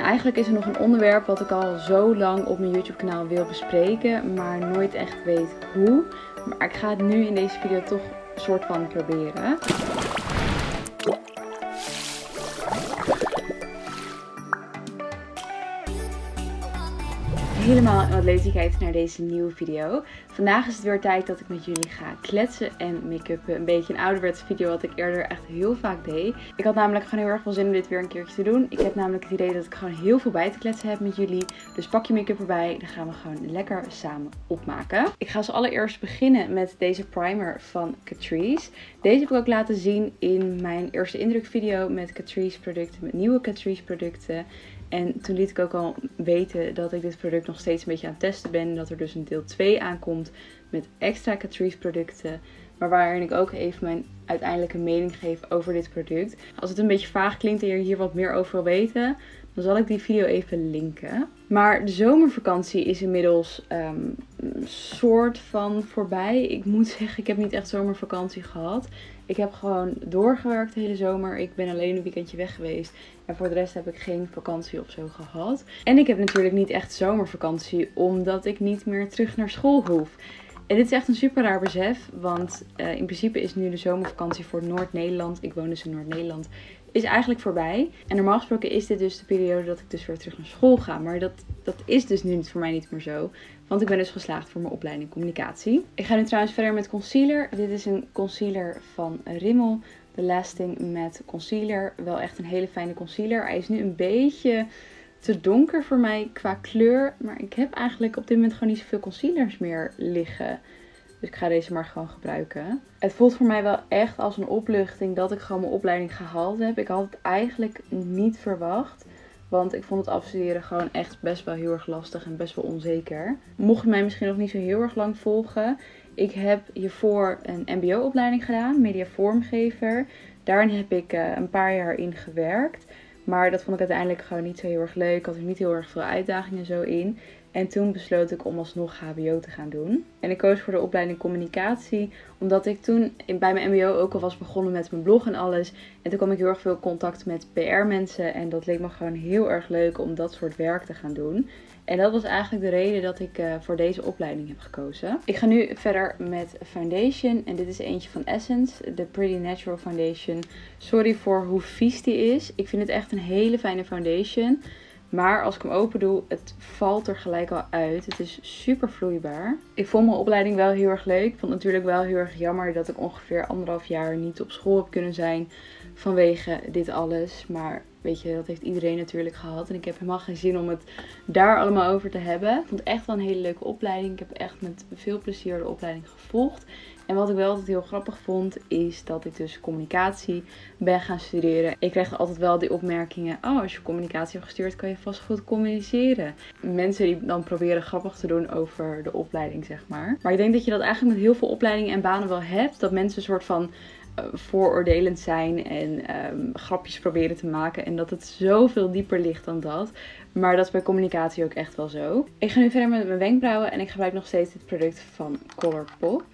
eigenlijk is er nog een onderwerp wat ik al zo lang op mijn YouTube kanaal wil bespreken, maar nooit echt weet hoe. Maar ik ga het nu in deze video toch soort van proberen. Helemaal in wat lezigheid naar deze nieuwe video. Vandaag is het weer tijd dat ik met jullie ga kletsen en make-uppen. Een beetje een ouderwetse video wat ik eerder echt heel vaak deed. Ik had namelijk gewoon heel erg veel zin om dit weer een keertje te doen. Ik heb namelijk het idee dat ik gewoon heel veel bij te kletsen heb met jullie. Dus pak je make-up erbij, dan gaan we gewoon lekker samen opmaken. Ik ga als allereerst beginnen met deze primer van Catrice. Deze heb ik ook laten zien in mijn eerste indruk video met Catrice producten, met nieuwe Catrice producten. En toen liet ik ook al weten dat ik dit product nog steeds een beetje aan het testen ben. Dat er dus een deel 2 aankomt met extra Catrice producten. Maar waarin ik ook even mijn uiteindelijke mening geef over dit product. Als het een beetje vaag klinkt en je hier wat meer over wil weten, dan zal ik die video even linken. Maar de zomervakantie is inmiddels um, soort van voorbij. Ik moet zeggen, ik heb niet echt zomervakantie gehad. Ik heb gewoon doorgewerkt de hele zomer. Ik ben alleen een weekendje weg geweest. En voor de rest heb ik geen vakantie of zo gehad. En ik heb natuurlijk niet echt zomervakantie, omdat ik niet meer terug naar school hoef. En dit is echt een super raar besef, want uh, in principe is nu de zomervakantie voor Noord-Nederland. Ik woon dus in Noord-Nederland is eigenlijk voorbij. En normaal gesproken is dit dus de periode dat ik dus weer terug naar school ga. Maar dat, dat is dus nu voor mij niet meer zo. Want ik ben dus geslaagd voor mijn opleiding communicatie. Ik ga nu trouwens verder met concealer. Dit is een concealer van Rimmel. De Lasting Matte Concealer. Wel echt een hele fijne concealer. Hij is nu een beetje te donker voor mij qua kleur. Maar ik heb eigenlijk op dit moment gewoon niet zoveel concealers meer liggen. Dus ik ga deze maar gewoon gebruiken. Het voelt voor mij wel echt als een opluchting dat ik gewoon mijn opleiding gehaald heb. Ik had het eigenlijk niet verwacht. Want ik vond het afstuderen gewoon echt best wel heel erg lastig en best wel onzeker. Mocht je mij misschien nog niet zo heel erg lang volgen. Ik heb hiervoor een mbo-opleiding gedaan, mediavormgever. Daarin heb ik uh, een paar jaar in gewerkt. Maar dat vond ik uiteindelijk gewoon niet zo heel erg leuk. Ik had er niet heel erg veel uitdagingen zo in. En toen besloot ik om alsnog HBO te gaan doen. En ik koos voor de opleiding communicatie, omdat ik toen bij mijn MBO ook al was begonnen met mijn blog en alles. En toen kwam ik heel erg veel contact met PR-mensen. En dat leek me gewoon heel erg leuk om dat soort werk te gaan doen. En dat was eigenlijk de reden dat ik uh, voor deze opleiding heb gekozen. Ik ga nu verder met foundation. En dit is eentje van Essence, de Pretty Natural Foundation. Sorry voor hoe vies die is. Ik vind het echt een hele fijne foundation. Maar als ik hem open doe, het valt er gelijk al uit. Het is super vloeibaar. Ik vond mijn opleiding wel heel erg leuk. Ik vond het natuurlijk wel heel erg jammer dat ik ongeveer anderhalf jaar niet op school heb kunnen zijn vanwege dit alles. Maar weet je, dat heeft iedereen natuurlijk gehad. En ik heb helemaal geen zin om het daar allemaal over te hebben. Ik vond het echt wel een hele leuke opleiding. Ik heb echt met veel plezier de opleiding gevolgd. En wat ik wel altijd heel grappig vond, is dat ik dus communicatie ben gaan studeren. Ik kreeg altijd wel die opmerkingen, oh als je communicatie hebt gestuurd kan je vast goed communiceren. Mensen die dan proberen grappig te doen over de opleiding, zeg maar. Maar ik denk dat je dat eigenlijk met heel veel opleidingen en banen wel hebt. Dat mensen een soort van uh, vooroordelend zijn en um, grapjes proberen te maken. En dat het zoveel dieper ligt dan dat. Maar dat is bij communicatie ook echt wel zo. Ik ga nu verder met mijn wenkbrauwen en ik gebruik nog steeds dit product van Colourpop.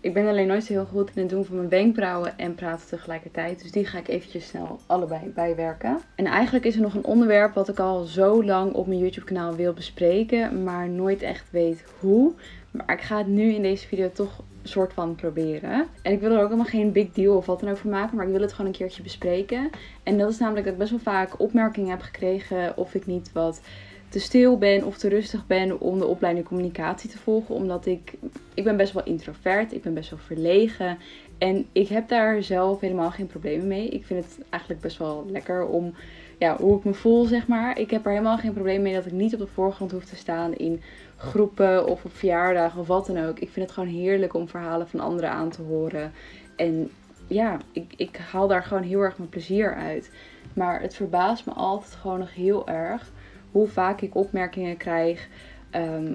Ik ben alleen nooit zo heel goed in het doen van mijn wenkbrauwen en praten tegelijkertijd. Dus die ga ik eventjes snel allebei bijwerken. En eigenlijk is er nog een onderwerp wat ik al zo lang op mijn YouTube kanaal wil bespreken. Maar nooit echt weet hoe. Maar ik ga het nu in deze video toch soort van proberen. En ik wil er ook helemaal geen big deal of wat dan ook van maken. Maar ik wil het gewoon een keertje bespreken. En dat is namelijk dat ik best wel vaak opmerkingen heb gekregen of ik niet wat te stil ben of te rustig ben om de opleiding communicatie te volgen. Omdat ik, ik ben best wel introvert, ik ben best wel verlegen. En ik heb daar zelf helemaal geen problemen mee. Ik vind het eigenlijk best wel lekker om ja, hoe ik me voel, zeg maar. Ik heb er helemaal geen probleem mee dat ik niet op de voorgrond hoef te staan in groepen of op verjaardagen of wat dan ook. Ik vind het gewoon heerlijk om verhalen van anderen aan te horen. En ja, ik, ik haal daar gewoon heel erg mijn plezier uit. Maar het verbaast me altijd gewoon nog heel erg hoe vaak ik opmerkingen krijg. Ehm,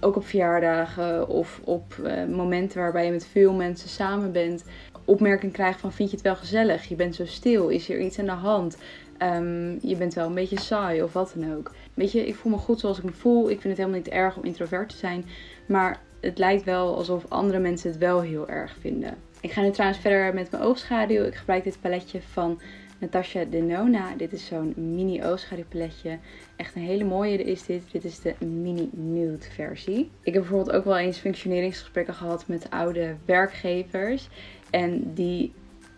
ook op verjaardagen of op uh, momenten waarbij je met veel mensen samen bent. Opmerkingen krijg van vind je het wel gezellig? Je bent zo stil. Is er iets aan de hand? Um, je bent wel een beetje saai of wat dan ook. Weet je, ik voel me goed zoals ik me voel. Ik vind het helemaal niet erg om introvert te zijn. Maar het lijkt wel alsof andere mensen het wel heel erg vinden. Ik ga nu trouwens verder met mijn oogschaduw. Ik gebruik dit paletje van Natasha Denona. Dit is zo'n mini oogschaduwpaletje. Echt een hele mooie is dit. Dit is de mini nude versie. Ik heb bijvoorbeeld ook wel eens functioneringsgesprekken gehad met oude werkgevers. En die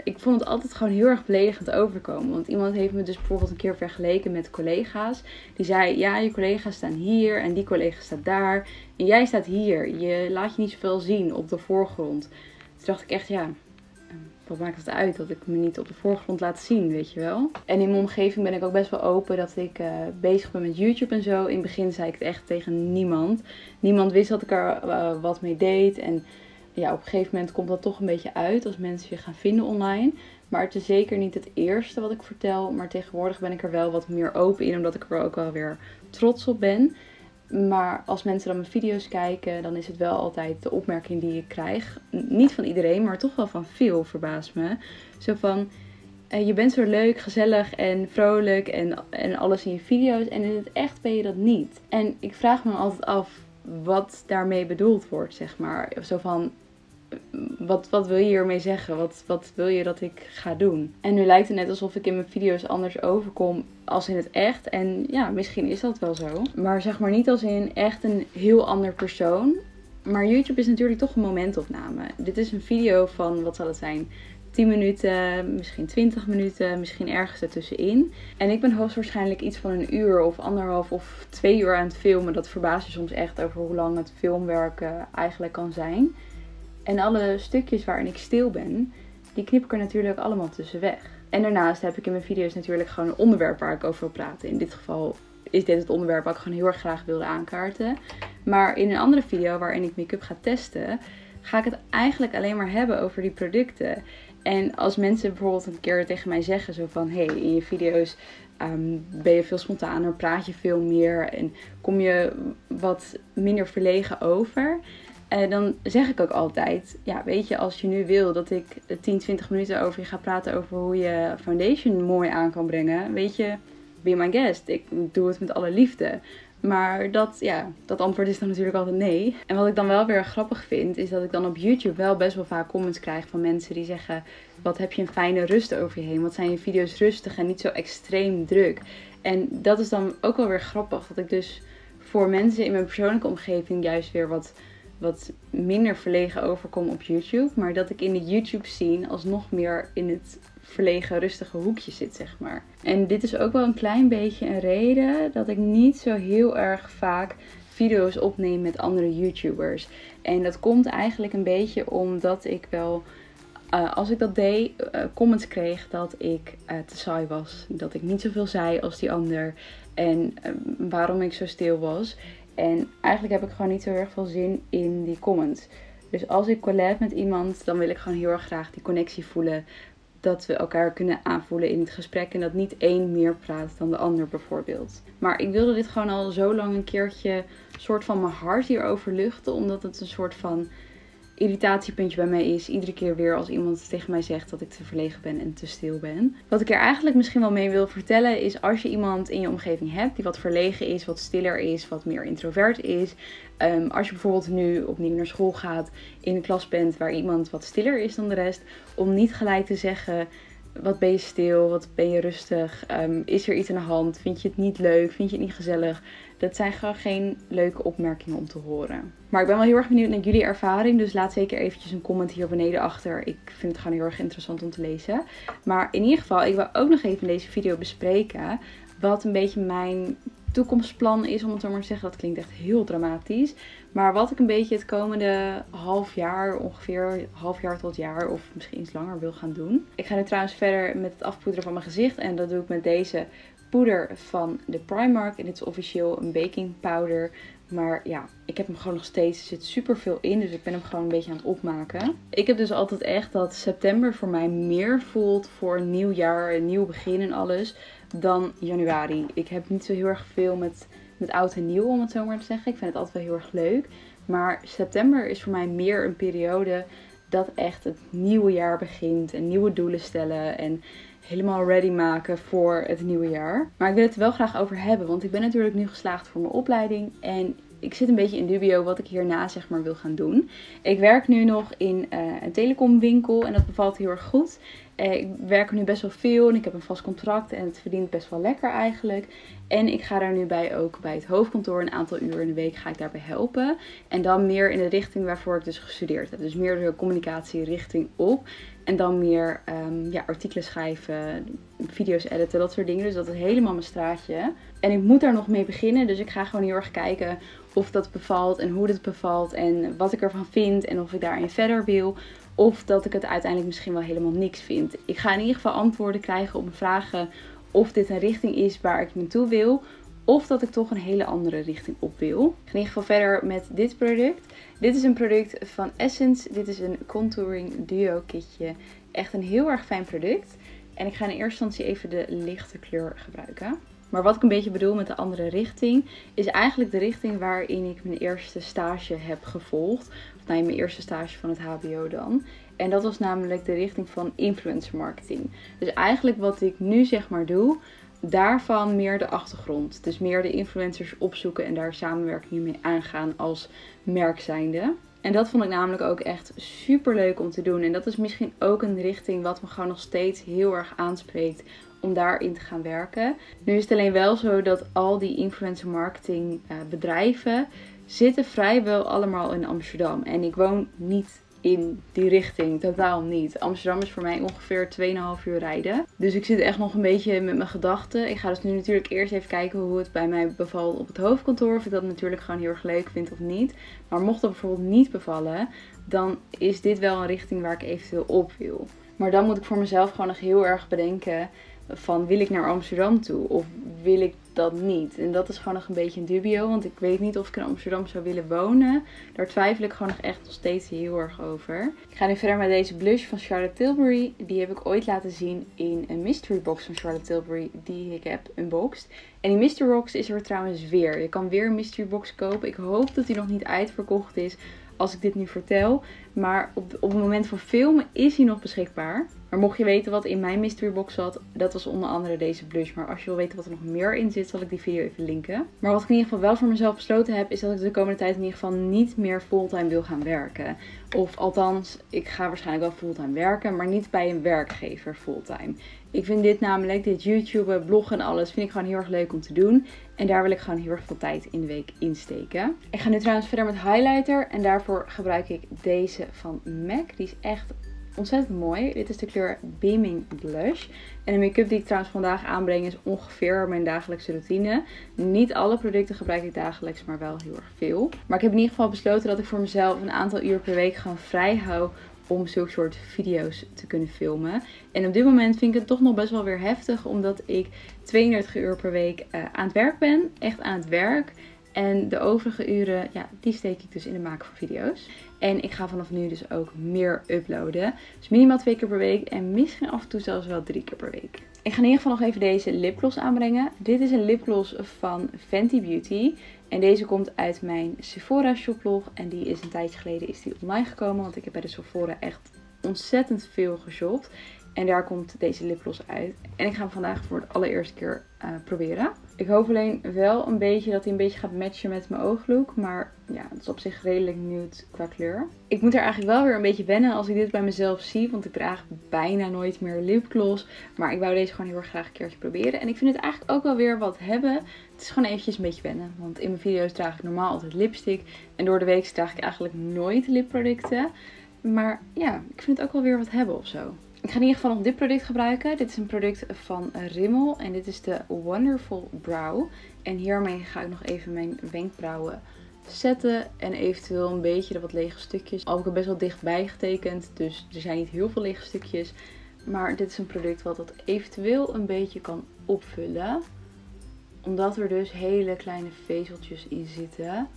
ik vond het altijd gewoon heel erg beledigend overkomen. Want iemand heeft me dus bijvoorbeeld een keer vergeleken met collega's. Die zei, ja, je collega's staan hier en die collega staat daar. En jij staat hier. Je laat je niet zoveel zien op de voorgrond. Toen dacht ik echt, ja, wat maakt het uit dat ik me niet op de voorgrond laat zien, weet je wel. En in mijn omgeving ben ik ook best wel open dat ik uh, bezig ben met YouTube en zo. In het begin zei ik het echt tegen niemand. Niemand wist dat ik er uh, wat mee deed en ja, op een gegeven moment komt dat toch een beetje uit als mensen je gaan vinden online. Maar het is zeker niet het eerste wat ik vertel. Maar tegenwoordig ben ik er wel wat meer open in, omdat ik er ook wel weer trots op ben. Maar als mensen dan mijn video's kijken, dan is het wel altijd de opmerking die ik krijg. Niet van iedereen, maar toch wel van veel, verbaast me. Zo van, eh, je bent zo leuk, gezellig en vrolijk en, en alles in je video's. En in het echt ben je dat niet. En ik vraag me altijd af wat daarmee bedoeld wordt, zeg maar. Zo van, wat, wat wil je hiermee zeggen? Wat, wat wil je dat ik ga doen? En nu lijkt het net alsof ik in mijn video's anders overkom als in het echt. En ja, misschien is dat wel zo. Maar zeg maar niet als in echt een heel ander persoon. Maar YouTube is natuurlijk toch een momentopname. Dit is een video van, wat zal het zijn? 10 minuten, misschien 20 minuten, misschien ergens ertussenin. En ik ben hoogstwaarschijnlijk iets van een uur of anderhalf of twee uur aan het filmen. Dat verbaast je soms echt over hoe lang het filmwerken eigenlijk kan zijn. En alle stukjes waarin ik stil ben, die knip ik er natuurlijk allemaal tussen weg. En daarnaast heb ik in mijn video's natuurlijk gewoon een onderwerp waar ik over wil praten. In dit geval is dit het onderwerp wat ik gewoon heel erg graag wilde aankaarten. Maar in een andere video waarin ik make-up ga testen, ga ik het eigenlijk alleen maar hebben over die producten. En als mensen bijvoorbeeld een keer tegen mij zeggen zo van... Hey, in je video's ehm, ben je veel spontaner, praat je veel meer en kom je wat minder verlegen over... En dan zeg ik ook altijd, ja, weet je, als je nu wil dat ik 10, 20 minuten over je ga praten over hoe je foundation mooi aan kan brengen, weet je, be my guest. Ik doe het met alle liefde. Maar dat, ja, dat antwoord is dan natuurlijk altijd nee. En wat ik dan wel weer grappig vind, is dat ik dan op YouTube wel best wel vaak comments krijg van mensen die zeggen: Wat heb je een fijne rust over je heen? Wat zijn je video's rustig en niet zo extreem druk? En dat is dan ook wel weer grappig. Dat ik dus voor mensen in mijn persoonlijke omgeving juist weer wat wat minder verlegen overkom op YouTube. Maar dat ik in de YouTube scene alsnog meer in het verlegen, rustige hoekje zit, zeg maar. En dit is ook wel een klein beetje een reden dat ik niet zo heel erg vaak video's opneem met andere YouTubers. En dat komt eigenlijk een beetje omdat ik wel, uh, als ik dat deed, uh, comments kreeg dat ik uh, te saai was. Dat ik niet zoveel zei als die ander. En waarom ik zo stil was. En eigenlijk heb ik gewoon niet zo erg veel zin in die comments. Dus als ik collab met iemand, dan wil ik gewoon heel erg graag die connectie voelen. Dat we elkaar kunnen aanvoelen in het gesprek. En dat niet één meer praat dan de ander bijvoorbeeld. Maar ik wilde dit gewoon al zo lang een keertje soort van mijn hart hierover luchten. Omdat het een soort van irritatiepuntje bij mij is iedere keer weer als iemand tegen mij zegt dat ik te verlegen ben en te stil ben. Wat ik er eigenlijk misschien wel mee wil vertellen is als je iemand in je omgeving hebt die wat verlegen is, wat stiller is, wat meer introvert is. Um, als je bijvoorbeeld nu opnieuw naar school gaat, in een klas bent waar iemand wat stiller is dan de rest, om niet gelijk te zeggen wat ben je stil? Wat ben je rustig? Um, is er iets aan de hand? Vind je het niet leuk? Vind je het niet gezellig? Dat zijn gewoon geen leuke opmerkingen om te horen. Maar ik ben wel heel erg benieuwd naar jullie ervaring. Dus laat zeker eventjes een comment hier beneden achter. Ik vind het gewoon heel erg interessant om te lezen. Maar in ieder geval, ik wil ook nog even in deze video bespreken. Wat een beetje mijn toekomstplan is, om het zo maar te zeggen. Dat klinkt echt heel dramatisch. Maar wat ik een beetje het komende half jaar, ongeveer half jaar tot jaar of misschien iets langer wil gaan doen. Ik ga nu trouwens verder met het afpoederen van mijn gezicht. En dat doe ik met deze poeder van de Primark. En dit is officieel een baking powder. Maar ja, ik heb hem gewoon nog steeds. Er zit super veel in. Dus ik ben hem gewoon een beetje aan het opmaken. Ik heb dus altijd echt dat september voor mij meer voelt voor een nieuw jaar, een nieuw begin en alles. Dan januari. Ik heb niet zo heel erg veel met, met oud en nieuw, om het zo maar te zeggen. Ik vind het altijd wel heel erg leuk. Maar september is voor mij meer een periode dat echt het nieuwe jaar begint. En nieuwe doelen stellen. En helemaal ready maken voor het nieuwe jaar. Maar ik wil het er wel graag over hebben, want ik ben natuurlijk nu geslaagd voor mijn opleiding. En ik zit een beetje in dubio wat ik hierna zeg maar wil gaan doen. Ik werk nu nog in uh, een telecomwinkel en dat bevalt heel erg goed. Uh, ik werk nu best wel veel en ik heb een vast contract en het verdient best wel lekker eigenlijk. En ik ga daar nu bij ook bij het hoofdkantoor een aantal uur in de week ga ik daarbij helpen. En dan meer in de richting waarvoor ik dus gestudeerd heb. Dus meer de communicatie richting op. En dan meer um, ja, artikelen schrijven, video's editen, dat soort dingen. Dus dat is helemaal mijn straatje. En ik moet daar nog mee beginnen. Dus ik ga gewoon heel erg kijken of dat bevalt en hoe het bevalt. En wat ik ervan vind en of ik daarin verder wil. Of dat ik het uiteindelijk misschien wel helemaal niks vind. Ik ga in ieder geval antwoorden krijgen op mijn vragen of dit een richting is waar ik naartoe wil. Of dat ik toch een hele andere richting op wil. Ik ga in ieder geval verder met dit product. Dit is een product van Essence. Dit is een contouring duo kitje. Echt een heel erg fijn product. En ik ga in eerste instantie even de lichte kleur gebruiken. Maar wat ik een beetje bedoel met de andere richting, is eigenlijk de richting waarin ik mijn eerste stage heb gevolgd. Of nee, mijn eerste stage van het HBO dan. En dat was namelijk de richting van influencer marketing. Dus eigenlijk wat ik nu zeg maar doe, daarvan meer de achtergrond. Dus meer de influencers opzoeken en daar samenwerkingen mee aangaan als merk zijnde. En dat vond ik namelijk ook echt super leuk om te doen. En dat is misschien ook een richting wat me gewoon nog steeds heel erg aanspreekt om daarin te gaan werken. Nu is het alleen wel zo dat al die influencer marketing uh, bedrijven zitten vrijwel allemaal in Amsterdam. En ik woon niet in die richting. Totaal niet. Amsterdam is voor mij ongeveer 2,5 uur rijden. Dus ik zit echt nog een beetje met mijn gedachten. Ik ga dus nu natuurlijk eerst even kijken hoe het bij mij bevalt op het hoofdkantoor. Of ik dat natuurlijk gewoon heel erg leuk vind of niet. Maar mocht dat bijvoorbeeld niet bevallen, dan is dit wel een richting waar ik eventueel op wil. Maar dan moet ik voor mezelf gewoon nog heel erg bedenken van wil ik naar Amsterdam toe of wil ik dat niet? En dat is gewoon nog een beetje een dubio, want ik weet niet of ik in Amsterdam zou willen wonen. Daar twijfel ik gewoon nog echt nog steeds heel erg over. Ik ga nu verder met deze blush van Charlotte Tilbury. Die heb ik ooit laten zien in een mystery box van Charlotte Tilbury die ik heb unboxed. En die mystery box is er trouwens weer. Je kan weer een mystery box kopen. Ik hoop dat die nog niet uitverkocht is als ik dit nu vertel. Maar op, op het moment van filmen is hij nog beschikbaar. Maar mocht je weten wat in mijn mystery box zat, dat was onder andere deze blush. Maar als je wil weten wat er nog meer in zit, zal ik die video even linken. Maar wat ik in ieder geval wel voor mezelf besloten heb, is dat ik de komende tijd in ieder geval niet meer fulltime wil gaan werken. Of althans, ik ga waarschijnlijk wel fulltime werken, maar niet bij een werkgever fulltime. Ik vind dit namelijk, dit YouTube, bloggen en alles, vind ik gewoon heel erg leuk om te doen. En daar wil ik gewoon heel erg veel tijd in de week insteken. Ik ga nu trouwens verder met highlighter. En daarvoor gebruik ik deze van MAC. Die is echt ontzettend mooi. Dit is de kleur Beaming Blush. En de make-up die ik trouwens vandaag aanbreng is ongeveer mijn dagelijkse routine. Niet alle producten gebruik ik dagelijks, maar wel heel erg veel. Maar ik heb in ieder geval besloten dat ik voor mezelf een aantal uur per week gewoon vrij hou om zulke soort video's te kunnen filmen. En op dit moment vind ik het toch nog best wel weer heftig, omdat ik 32 uur per week uh, aan het werk ben. Echt aan het werk. En de overige uren, ja, die steek ik dus in de maken van video's. En ik ga vanaf nu dus ook meer uploaden. Dus minimaal twee keer per week en misschien af en toe zelfs wel drie keer per week. Ik ga in ieder geval nog even deze lipgloss aanbrengen. Dit is een lipgloss van Fenty Beauty. En deze komt uit mijn Sephora shoplog. En die is een tijdje geleden is die online gekomen. Want ik heb bij de Sephora echt ontzettend veel geshopt. En daar komt deze lipgloss uit. En ik ga hem vandaag voor de allereerste keer uh, proberen. Ik hoop alleen wel een beetje dat hij een beetje gaat matchen met mijn ooglook. Maar ja, het is op zich redelijk nude qua kleur. Ik moet er eigenlijk wel weer een beetje wennen als ik dit bij mezelf zie. Want ik draag bijna nooit meer lipgloss. Maar ik wou deze gewoon heel erg graag een keertje proberen. En ik vind het eigenlijk ook wel weer wat hebben. Het is gewoon eventjes een beetje wennen. Want in mijn video's draag ik normaal altijd lipstick. En door de week draag ik eigenlijk nooit lipproducten. Maar ja, ik vind het ook wel weer wat hebben of zo. Ik ga in ieder geval nog dit product gebruiken. Dit is een product van Rimmel en dit is de Wonderful Brow. En hiermee ga ik nog even mijn wenkbrauwen zetten en eventueel een beetje de wat lege stukjes. Al heb ik best wel dichtbij getekend, dus er zijn niet heel veel lege stukjes. Maar dit is een product wat dat eventueel een beetje kan opvullen. Omdat er dus hele kleine vezeltjes in zitten.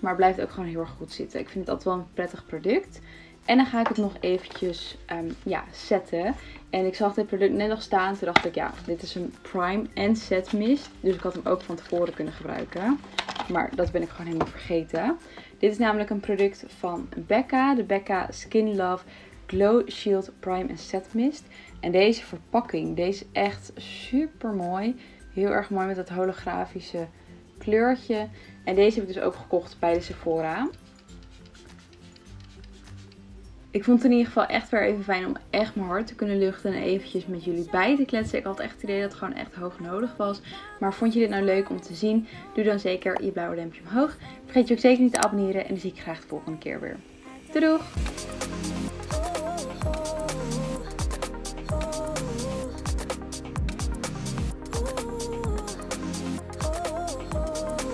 Maar het blijft ook gewoon heel erg goed zitten. Ik vind het altijd wel een prettig product. En dan ga ik het nog eventjes um, ja, zetten. En ik zag dit product net nog staan. Toen dacht ik, ja, dit is een prime en set mist. Dus ik had hem ook van tevoren kunnen gebruiken. Maar dat ben ik gewoon helemaal vergeten. Dit is namelijk een product van Becca. De Becca Skin Love Glow Shield Prime en Set Mist. En deze verpakking, deze is echt super mooi. Heel erg mooi met dat holografische kleurtje. En deze heb ik dus ook gekocht bij de Sephora. Ik vond het in ieder geval echt weer even fijn om echt mijn hart te kunnen luchten en eventjes met jullie bij te kletsen. Ik had echt het idee dat het gewoon echt hoog nodig was. Maar vond je dit nou leuk om te zien? Doe dan zeker je blauwe duimpje omhoog. Vergeet je ook zeker niet te abonneren en dan zie ik graag de volgende keer weer. Doei doeg!